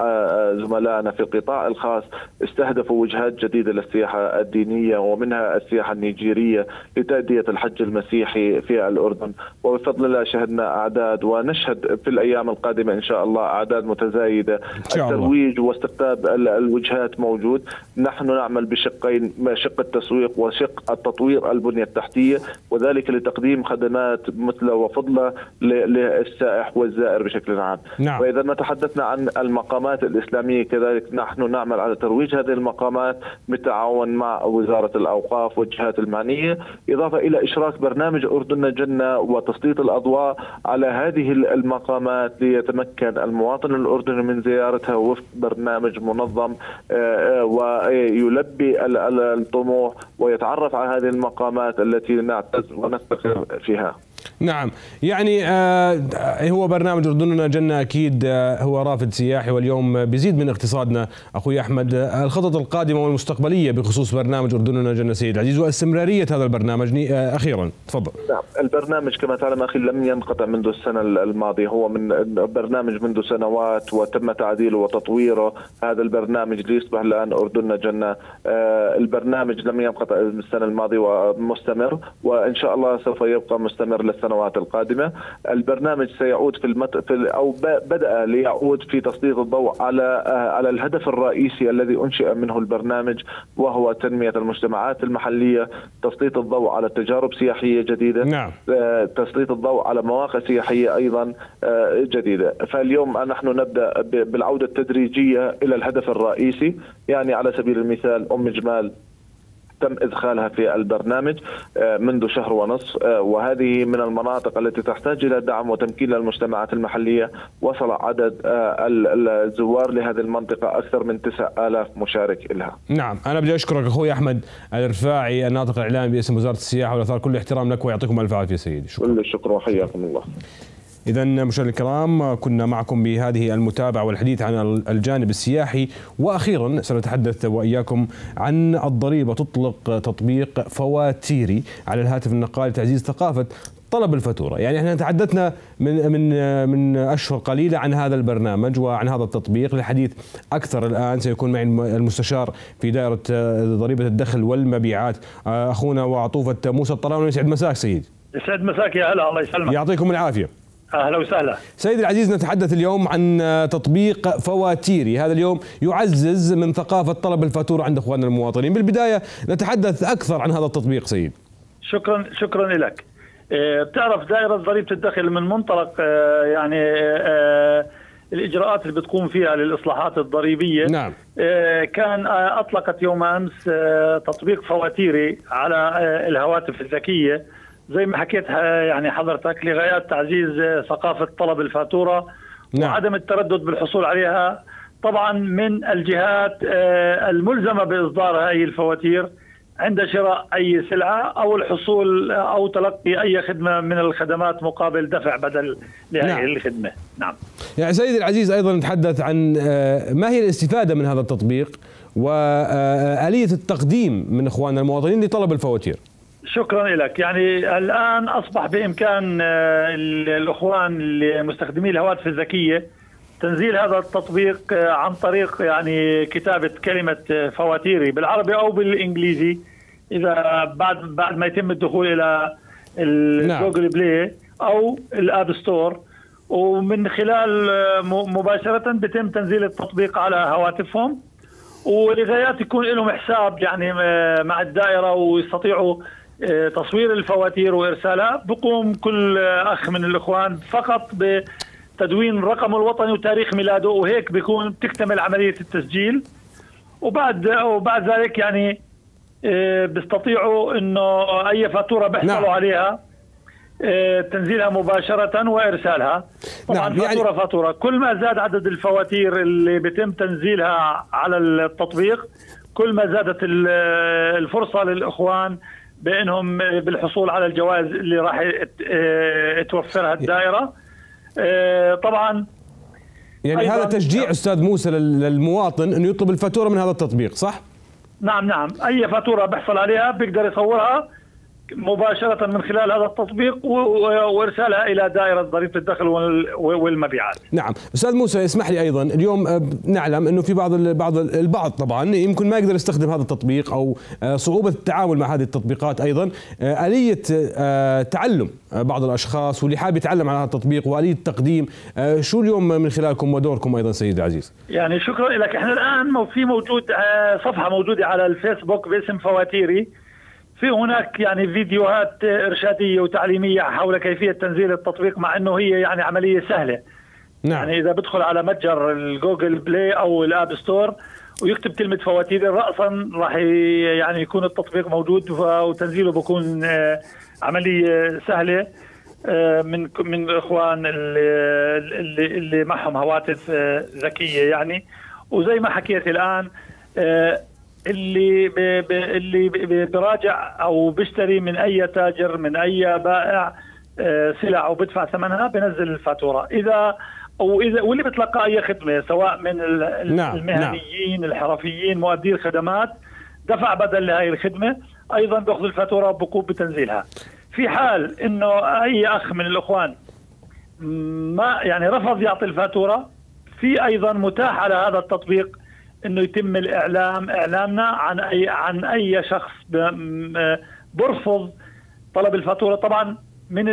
زملائنا في القطاع الخاص استهدفوا وجهات جديدة للسياحة الدينية ومنها السياحة النيجيرية لتأدية الحج المسيحي في الأردن وبفضل الله شهدنا أعداد ونشهد في الأيام القادمة إن شاء الله أعداد متزايدة إن شاء الله. الترويج واستقطاب الوجهات موجود نحن نعمل بشقين شق التسويق التسويق وشق التطوير البنية التحتية وذلك لتقديم خدمات مثلى وفضلة للسائح والزائر بشكل عام نعم. وإذا ما تحدثنا عن المقامات الإسلامية كذلك نحن نعمل على ترويج هذه المقامات بالتعاون مع وزارة الأوقاف والجهات المعنية إضافة إلى إشراك برنامج أردن جنة وتسليط الأضواء على هذه المقامات ليتمكن المواطن الأردني من زيارتها وفق برنامج منظم آه، آه، ويلبي الطموح ويتعرف على هذه المقامات التي نعتز ونفتخر فيها. نعم. يعني آه هو برنامج اردننا جنة أكيد آه هو رافد سياحي واليوم بيزيد من اقتصادنا. أخوي أحمد آه الخطط القادمة والمستقبلية بخصوص برنامج اردننا جنة سيد العزيز واستمرارية هذا البرنامج. آه أخيرا تفضل. نعم. البرنامج كما تعلم أخي لم ينقطع منذ السنة الماضية. هو من برنامج منذ سنوات وتم تعديله وتطويره. هذا البرنامج ليصبح الآن اردننا جنة. آه البرنامج لم ينقطع السنة الماضية ومستمر وإن شاء الله سوف يبقى مستمر السنوات القادمة البرنامج سيعود في, المت... في أو بدأ ليعود في تسليط الضوء على على الهدف الرئيسي الذي أنشئ منه البرنامج وهو تنمية المجتمعات المحلية تسليط الضوء على تجارب سياحية جديدة نعم. آه، تسليط الضوء على مواقع سياحية أيضا آه، جديدة فاليوم نحن نبدأ بالعودة التدريجية إلى الهدف الرئيسي يعني على سبيل المثال أم جمال تم إدخالها في البرنامج آه، منذ شهر ونصف آه، وهذه من المناطق التي تحتاج إلى دعم وتمكين للمجتمعات المحلية وصل عدد آه، الزوار لهذه المنطقة أكثر من 9000 مشارك لها. نعم أنا بدي أشكرك أخوي أحمد الرفاعي الناطق الإعلامي باسم وزارة السياحة والأثار كل احترام لك ويعطيكم ألف عافية سيدي شكرا. كل الشكر وحياكم الله. إذا مشاهدينا الكرام كنا معكم بهذه المتابعة والحديث عن الجانب السياحي. وأخيرا سنتحدث وإياكم عن الضريبة تطلق تطبيق فواتيري على الهاتف النقال لتعزيز ثقافة طلب الفاتورة. يعني إحنا تحدثنا من من من أشهر قليلة عن هذا البرنامج وعن هذا التطبيق. للحديث أكثر الآن سيكون معي المستشار في دائرة ضريبة الدخل والمبيعات أخونا وعطوفة موسى الطراوي يسعد مساك سيد يسعد مساك يا هلا الله يسلمك. يعطيكم العافية. أهلا وسهلا. سيدي العزيز نتحدث اليوم عن تطبيق فواتيري. هذا اليوم يعزز من ثقافة طلب الفاتورة عند إخواننا المواطنين. بالبداية نتحدث أكثر عن هذا التطبيق سيد. شكرا شكرا لك. آه، بتعرف دائرة ضريبه الدخل من منطلق آه، يعني آه، الإجراءات اللي بتقوم فيها للإصلاحات الضريبية. نعم. كان أطلقت يوم أمس تطبيق فواتيري على الهواتف الذكية. زي ما حكيت يعني حضرتك لغايات تعزيز ثقافة طلب الفاتورة نعم. وعدم التردد بالحصول عليها طبعا من الجهات الملزمة بإصدار هذه الفواتير عند شراء أي سلعة أو الحصول أو تلقي أي خدمة من الخدمات مقابل دفع بدل لهذه نعم. الخدمة نعم يعني سيدي العزيز أيضا نتحدث عن آه، ما هي الاستفادة من هذا التطبيق واليه التقديم من إخواننا المواطنين لطلب الفواتير شكرا لك. يعني الآن أصبح بإمكان آه، الإخوان المستخدمي الهواتف الذكية تنزيل هذا التطبيق آه، عن طريق يعني كتابة كلمة آه، فواتيري بالعربي أو بالإنجليزي. إذا بعد بعد ما يتم الدخول إلى الجوجل نعم. Play أو ال App Store. ومن خلال مباشرة بتم تنزيل التطبيق على هواتفهم. ولغايات يكون لهم حساب يعني مع الدائرة ويستطيعوا تصوير الفواتير وإرسالها بقوم كل أخ من الإخوان فقط ب تدوين رقمه الوطني وتاريخ ميلاده وهيك بيكون بتكتمل عملية التسجيل وبعد وبعد ذلك يعني آه، بيستطيعوا إنه أي فاتورة بيحصلوا نعم. عليها آه، تنزيلها مباشرة وإرسالها طبعا نعم. فاتورة يعني... فاتورة كل ما زاد عدد الفواتير اللي بيتم تنزيلها على التطبيق كل ما زادت الفرصة للإخوان بأنهم بالحصول على الجوائز اللي راح آه، توفرها الدائرة. آه، طبعا يعني هذا تشجيع أستاذ موسى للمواطن انه يطلب الفاتورة من هذا التطبيق صح؟ نعم نعم. أي فاتورة بيحصل عليها بيقدر يصورها. مباشرة من خلال هذا التطبيق وإرسالها إلى دائرة ضريبة الدخل والمبيعات. نعم، أستاذ موسى اسمح لي أيضا. اليوم آه، نعلم أنه في بعض بعض البعض طبعا يمكن ما يقدر يستخدم هذا التطبيق أو آه، صعوبة التعامل مع هذه التطبيقات أيضا. آه، آلية تعلم بعض الأشخاص واللي حابب يتعلم على هذا التطبيق وآلية التقديم. شو اليوم من خلالكم ودوركم أيضا سيدي العزيز؟ يعني شكرا لك. إحنا الآن في موجود صفحة موجودة على الفيسبوك باسم فواتيري. في هناك يعني فيديوهات إرشادية وتعليمية حول كيفية تنزيل التطبيق مع إنه هي يعني عملية سهلة نعم. يعني إذا بدخل على متجر ال Google Play أو ال App Store ويكتب كلمة فواتيري رأسا راح يعني يكون التطبيق موجود وتنزيله بكون آه، عملية سهلة آه، من من الاخوان اللي اللي معهم هواتف آه، ذكية يعني وزي ما حكيت الآن اللي اللي براجع أو بيشتري من أي تاجر من أي بائع آه، سلع وبدفع ثمنها بنزل الفاتورة اذا أو اذا واللي بتلقى أي خدمة سواء من نعم المهنيين نعم. الحرفيين مؤدي الخدمات دفع بدل لهي الخدمة أيضا باخذ الفاتورة وبقوم بتنزيلها في حال إنه أي أخ من الإخوان ما يعني رفض يعطي الفاتورة في أيضا متاح على هذا التطبيق إنه يتم الإعلام إعلامنا عن أي عن أي شخص برفض طلب الفاتورة. طبعا من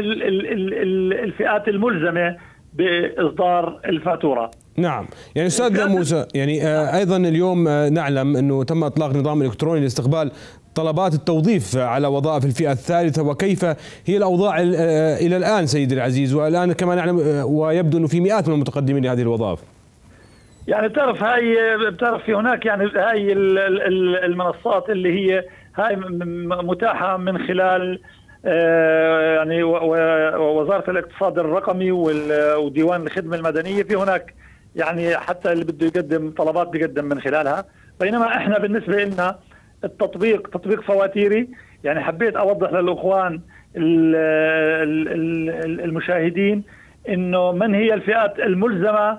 الفئات الملزمة بإصدار الفاتورة. نعم. يعني أستاذ موسى يعني آه أيضا اليوم آه نعلم إنه تم إطلاق نظام إلكتروني لاستقبال طلبات التوظيف على وظائف الفئة الثالثة وكيف هي الأوضاع آه إلى الآن سيدي العزيز؟ والآن كما نعلم آه، ويبدو إنه في مئات من المتقدمين لهذه الوظائف. يعني بتعرف هاي بتعرف في هناك يعني هاي المنصات اللي هي هاي متاحة من خلال آه، يعني وزارة الاقتصاد الرقمي وديوان الخدمة المدنية. في هناك يعني حتى اللي بده يقدم طلبات بيقدم من خلالها. بينما إحنا بالنسبة لنا التطبيق تطبيق فواتيري يعني حبيت أوضح للإخوان المشاهدين إنه من هي الفئات الملزمة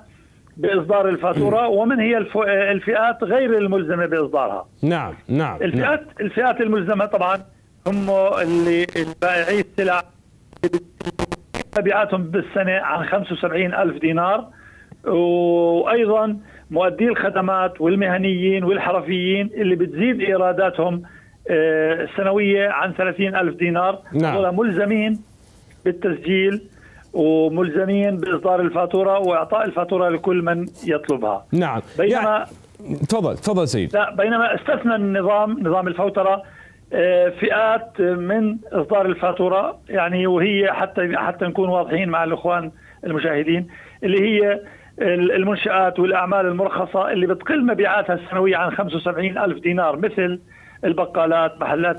بإصدار الفاتورة ومن هي الفئات غير الملزمة بإصدارها نعم نعم الفئات نعم. الفئات الملزمة طبعا هم اللي البائعي السلع مبيعاتهم بالسنة عن 75 ألف دينار وأيضا مؤدي الخدمات والمهنيين والحرفيين اللي بتزيد إيراداتهم آه، سنوية عن 30 ألف دينار نعم. ملزمين بالتسجيل وملزمين بإصدار الفاتورة وإعطاء الفاتورة لكل من يطلبها. نعم. بينما يعني تفضل تفضل سيد. لا بينما استثنى النظام نظام الفوترة آه، فئات من إصدار الفاتورة يعني وهي حتى حتى نكون واضحين مع الإخوان المشاهدين اللي هي المنشآت والأعمال المرخصة اللي بتقل مبيعاتها السنوية عن 75 ألف دينار مثل البقالات محلات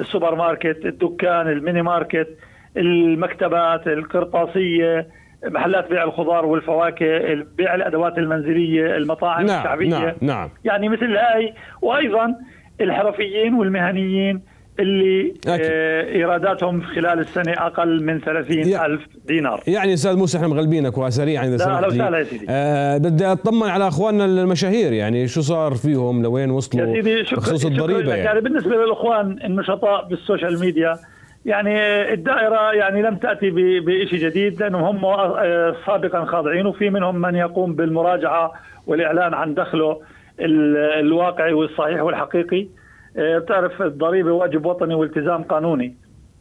السوبر ماركت الدكان الميني ماركت المكتبات القرطاسية محلات بيع الخضار والفواكه بيع الأدوات المنزلية المطاعم نعم الشعبية نعم نعم يعني مثل هاي وأيضا الحرفيين والمهنيين اللي أكيد. آه إيراداتهم خلال السنة أقل من 30 يا- ألف دينار يعني أستاذ موسى إحنا مغلبينك وسريعا إذا لا، سمحت لي. وسهلا يا سيدي. آه بدي أطمن على أخواننا المشاهير يعني شو صار فيهم لوين يا وصلوا سيدي شكرا بخصوص شكراً الضريبه لك. يعني. يعني بالنسبة للإخوان النشطاء بالسوشيال ميديا يعني الدائرة يعني لم تأتي ب- بشيء جديد لأنهم هم آه، سابقا خاضعين وفي منهم من يقوم بالمراجعة والإعلان عن دخله ال- الواقعي والصحيح والحقيقي. آه، بتعرف الضريبة واجب وطني والتزام قانوني.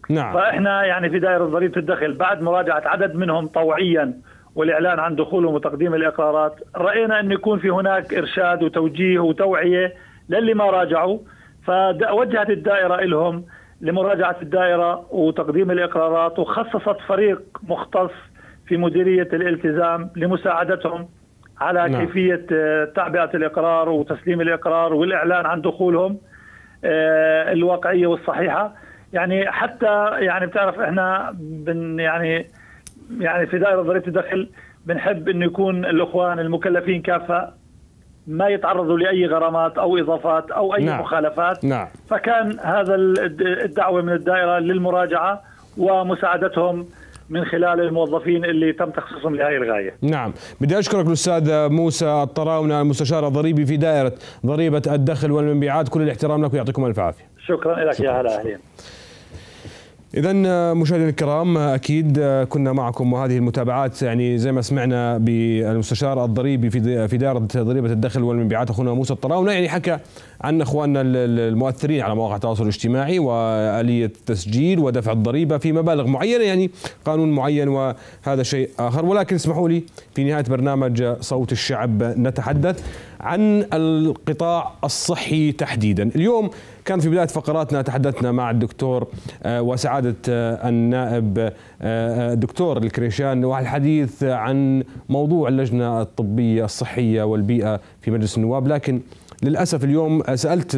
نعم. فإحنا يعني في دائرة ضريبة الدخل بعد مراجعة عدد منهم طوعيا والإعلان عن دخولهم وتقديم الإقرارات رأينا أن يكون في هناك إرشاد وتوجيه وتوعية للي ما راجعوا. فوجهت الدائرة لهم لمراجعة الدائرة وتقديم الإقرارات وخصصت فريق مختص في مديرية الالتزام لمساعدتهم على نعم. كيفية آه، تعبئة الإقرار وتسليم الإقرار والإعلان عن دخولهم آه، الواقعية والصحيحة يعني حتى يعني بتعرف إحنا بن يعني يعني في دائرة ضريبه الدخل بنحب انه يكون الإخوان المكلفين كافة ما يتعرضوا لأي غرامات أو إضافات أو أي نعم. مخالفات نعم فكان هذا الد- الدعوة من الدائرة للمراجعة ومساعدتهم من خلال الموظفين اللي تم تخصيصهم لهذه الغاية. نعم بدي أشكرك الأستاذ موسى الطراونة المستشار الضريبي في دائرة ضريبة الدخل والمبيعات كل الاحترام لك ويعطيكم ألف عافية شكرا لك يا هلا أهلين. إذا مشاهدينا الكرام أكيد كنا معكم وهذه المتابعات يعني زي ما سمعنا بالمستشار الضريبي في في دائرة ضريبة الدخل والمبيعات أخونا موسى الطراونة يعني حكى عن إخواننا المؤثرين على مواقع التواصل الاجتماعي وآلية التسجيل ودفع الضريبة في مبالغ معينة يعني قانون معين وهذا شيء آخر. ولكن اسمحوا لي في نهاية برنامج صوت الشعب نتحدث. عن القطاع الصحي تحديدا. اليوم كان في بداية فقراتنا تحدثنا مع الدكتور آه، وسعادة آه، النائب آه، الدكتور الكريشان والحديث عن موضوع اللجنة الطبية الصحية والبيئة في مجلس النواب. لكن للأسف اليوم سألت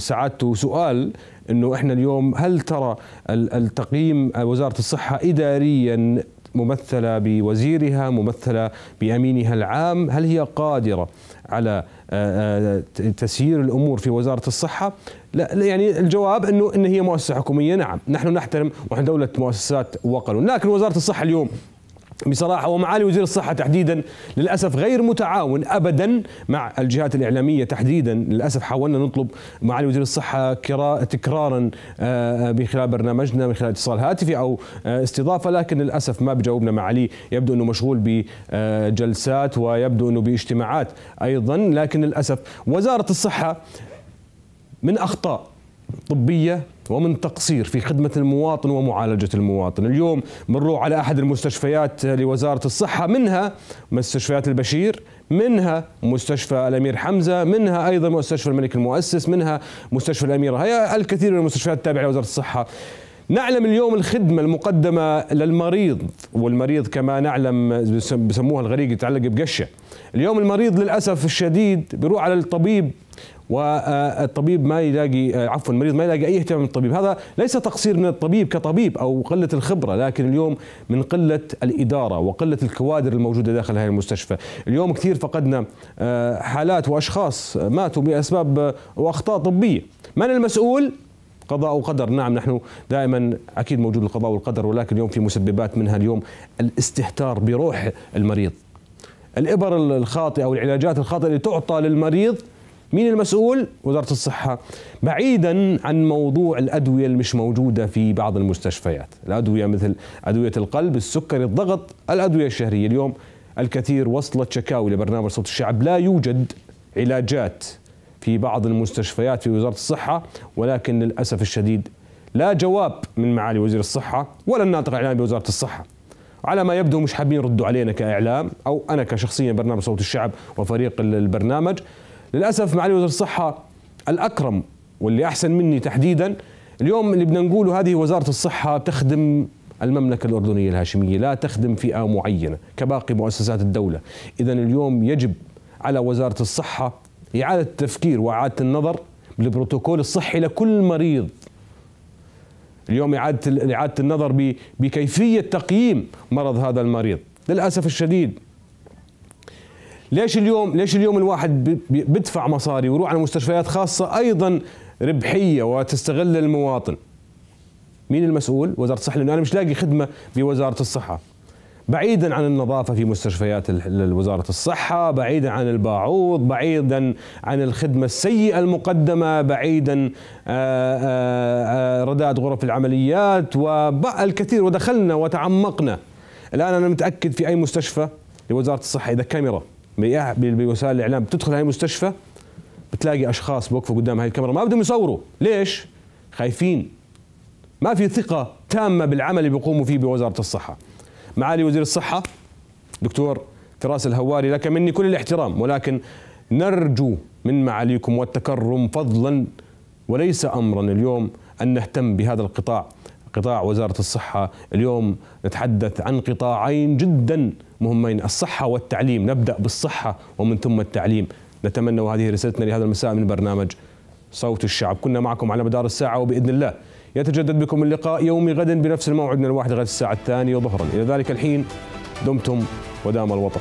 سعادته سؤال أنه إحنا اليوم هل ترى ال- التقييم وزارة الصحة إداريا ممثلة بوزيرها ممثلة بأمينها العام؟ هل هي قادرة على آه، آه، تسيير الأمور في وزارة الصحة. لا يعني الجواب أنه إن هي مؤسسة حكومية. نعم نحن نحترم ونحن دولة مؤسسات وقانون لكن وزارة الصحة اليوم بصراحة ومعالي وزير الصحة تحديدا للأسف غير متعاون أبدا مع الجهات الإعلامية تحديدا. للأسف حاولنا نطلب معالي وزير الصحة كرا- تكرارا آه، من خلال برنامجنا من خلال اتصال هاتفي أو آه، استضافة لكن للأسف ما بجاوبنا معالي يبدو أنه مشغول بجلسات ويبدو أنه باجتماعات أيضا لكن للأسف وزارة الصحة من أخطاء طبية ومن تقصير في خدمة المواطن ومعالجة المواطن، اليوم بنروح على أحد المستشفيات لوزارة الصحة منها مستشفيات البشير، منها مستشفى الأمير حمزة، منها أيضا مستشفى الملك المؤسس، منها مستشفى الاميره، هي الكثير من المستشفيات التابعة لوزارة الصحة. نعلم اليوم الخدمة المقدمة للمريض والمريض كما نعلم بسموها الغريق يتعلق بقشة. اليوم المريض للأسف الشديد بيروح على الطبيب والطبيب ما يلاقي عفوا المريض ما يلاقي أي اهتمام من الطبيب هذا ليس تقصير من الطبيب كطبيب أو قلة الخبرة لكن اليوم من قلة الإدارة وقلة الكوادر الموجودة داخل هذه المستشفى. اليوم كثير فقدنا آه، حالات وأشخاص ماتوا بأسباب وأخطاء طبية. من المسؤول؟ قضاء وقدر. نعم نحن دائما أكيد موجود القضاء والقدر ولكن اليوم في مسببات منها اليوم الاستهتار بروح المريض. الإبر الخاطئه أو العلاجات الخاطئة اللي تعطى للمريض مين المسؤول؟ وزارة الصحة. بعيدا عن موضوع الأدوية اللي مش موجودة في بعض المستشفيات. الأدوية مثل أدوية القلب السكري الضغط الأدوية الشهرية. اليوم الكثير وصلت شكاوي لبرنامج صوت الشعب. لا يوجد علاجات في بعض المستشفيات في وزارة الصحة ولكن للأسف الشديد لا جواب من معالي وزير الصحة ولا الناطق الإعلامي بوزارة الصحة. على ما يبدو مش حابين يردوا علينا كإعلام أو أنا كشخصيا برنامج صوت الشعب وفريق البرنامج. للأسف معالي وزير الصحة الأكرم واللي أحسن مني تحديدا اليوم اللي بدنا نقوله هذه وزارة الصحة تخدم المملكة الأردنية الهاشمية لا تخدم فئة معينة كباقي مؤسسات الدولة. إذا اليوم يجب على وزارة الصحة إعادة التفكير وإعادة النظر بالبروتوكول الصحي لكل مريض. اليوم إعادة إعادة النظر بكيفية تقييم مرض هذا المريض. للأسف الشديد ليش اليوم ليش اليوم الواحد بيدفع مصاري ويروح على مستشفيات خاصة أيضا ربحية وتستغل المواطن؟ مين المسؤول؟ وزارة الصحة لأنه أنا مش لاقي خدمة بوزارة الصحة. بعيدا عن النظافة في مستشفيات وزارة الصحة، بعيدا عن الباعوض، بعيدا عن الخدمة السيئة المقدمة، بعيدا آه، آه، آه، رداد غرف العمليات والكثير ودخلنا وتعمقنا. الآن أنا متأكد في أي مستشفى؟ لوزارة الصحة إذا كاميرا. بوسائل الإعلام. بتدخل هاي المستشفى بتلاقي أشخاص بوقفوا قدام هاي الكاميرا. ما بدهم يصوروا، ليش؟ خايفين. ما في ثقة تامة بالعمل اللي بيقوموا فيه بوزارة الصحة. معالي وزير الصحة دكتور فراس الهواري لك مني كل الاحترام ولكن نرجو من معاليكم والتكرم فضلا وليس امرا اليوم أن نهتم بهذا القطاع. قطاع وزارة الصحة اليوم نتحدث عن قطاعين جدا مهمين الصحة والتعليم نبدأ بالصحة ومن ثم التعليم. نتمنى وهذه رسالتنا لهذا المساء من برنامج صوت الشعب. كنا معكم على مدار الساعة وبإذن الله. يتجدد بكم اللقاء يوم غد بنفس الموعد من الواحد غد الساعة الثانية ظهرا إلى ذلك الحين دمتم ودام الوطن.